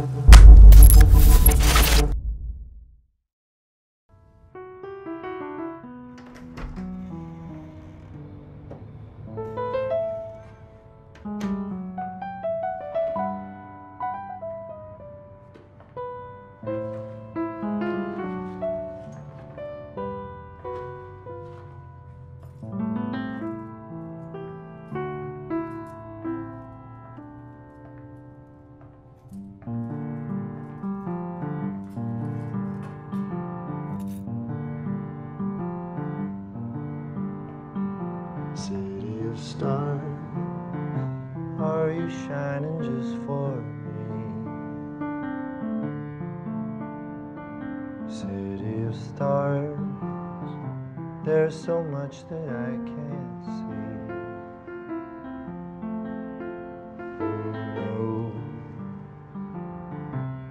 thank of stars, are you shining just for me? City of stars, there's so much that I can't see.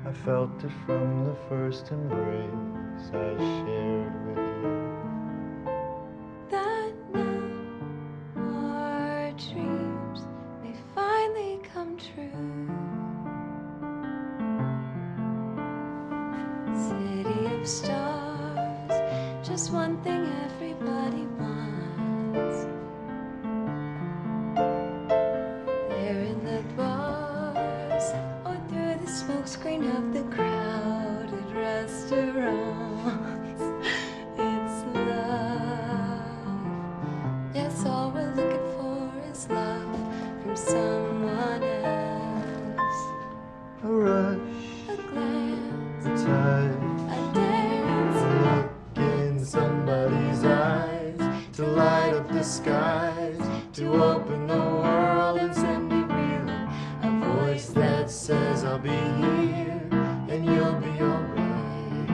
I felt it from the first embrace I shared with you. True. City of stars, just one thing everybody wants. There in the bars, or through the smokescreen of the crowded restaurants. It's love. Yes, all we're looking for is love from someone skies, to open the world and send it reeling. A voice that says, I'll be here and you'll be alright.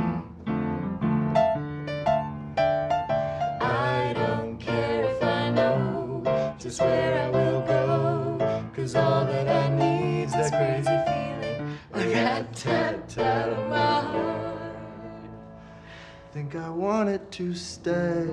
I don't care if I know just where I will go, cause all that I need's that crazy feeling, a rat tat tat of my heart. Think I want it to stay.